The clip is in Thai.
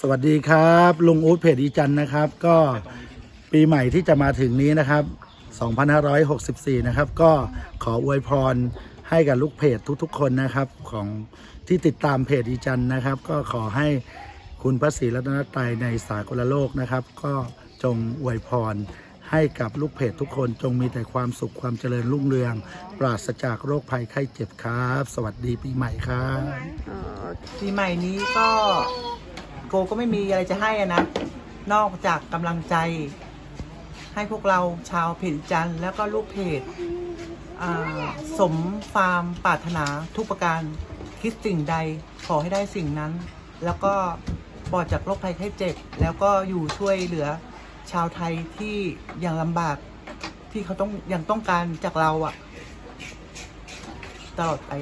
สวัสดีครับลุงอู๊ดเพจอีจันนะครับ ก็ปีใหม่ที่จะมาถึงนี้นะครับ 2564 นะครับ ก็ขออวยพรให้กับลูกเพจทุกๆ คนนะครับ ของที่ติดตามเพจอีจันนะครับ ก็ขอให้คุณพระศรีรัตนตรัยในสากลโลกนะครับ ก็จงอวยพรให้กับลูกเพจทุกคนจงมีแต่ความสุขความเจริญรุ่งเรือง ปราศจากโรคภัยไข้เจ็บครับ สวัสดีปีใหม่ครับ ปีใหม่นี้ก็ โกก็ไม่มีอะไรจะให้อะนะ นอกจากกำลังใจ ให้พวกเราชาวเพจจันแล้วก็ลูกเพจสมฟาร์มปรารถนาทุกประการคิดสิ่งใดขอให้ได้สิ่งนั้น แล้วก็ปลอดจากโรคภัยไข้เจ็บ แล้วก็อยู่ช่วยเหลือชาวไทยที่ยังลำบากที่เขาต้องยังต้องการจากเราอะตลอดไป